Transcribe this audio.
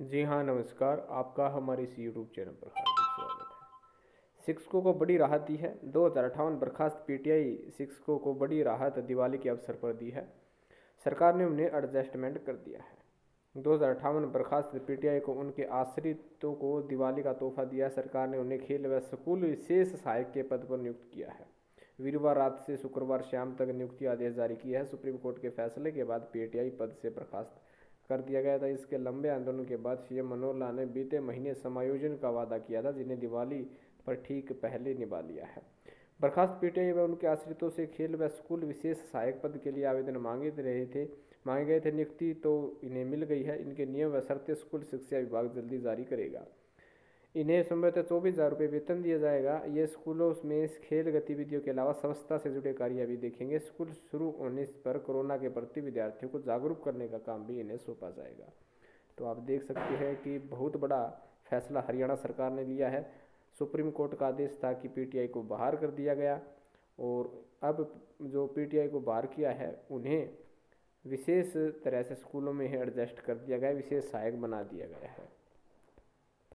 जी हाँ नमस्कार। आपका हमारे इस यूट्यूब चैनल पर हार्दिक स्वागत है। शिक्षकों को बड़ी राहत दी है। दो हज़ार अठावन बर्खास्त पीटीआई शिक्षकों को बड़ी राहत दिवाली के अवसर पर दी है। सरकार ने उन्हें एडजस्टमेंट कर दिया है। दो हज़ार अठावन बर्खास्त पीटीआई को उनके आश्रितों को दिवाली का तोहफा दिया सरकार ने उन्हें खेल व स्कूल विशेष सहायक के पद पर नियुक्त किया है। वीरवार रात से शुक्रवार शाम तक नियुक्ति आदेश जारी किया है। सुप्रीम कोर्ट के फैसले के बाद पीटीआई पद से बर्खास्त कर दिया गया था। इसके लंबे आंदोलन के बाद सीएम मनोहर लाल ने बीते महीने समायोजन का वादा किया था, जिन्हें दिवाली पर ठीक पहले निभा लिया है। बर्खास्त पीटे व उनके आश्रितों से खेल व स्कूल विशेष सहायक पद के लिए आवेदन मांगे रहे थे, मांगे गए थे। नियुक्ति तो इन्हें मिल गई है। इनके नियम व शर्तें स्कूल शिक्षा विभाग जल्दी जारी करेगा। इन्हें संभवतः चौबीस हज़ार रुपये वेतन दिया जाएगा। ये स्कूलों में खेल गतिविधियों के अलावा संस्था से जुड़े कार्य भी देखेंगे। स्कूल शुरू होने पर कोरोना के प्रति विद्यार्थियों को जागरूक करने का काम भी इन्हें सौंपा जाएगा। तो आप देख सकते हैं कि बहुत बड़ा फैसला हरियाणा सरकार ने लिया है। सुप्रीम कोर्ट का आदेश था कि पीटीआई को बाहर कर दिया गया और अब जो पीटीआई को बाहर किया है, उन्हें विशेष तरह से स्कूलों में एडजस्ट कर दिया गया, विशेष सहायक बना दिया गया है।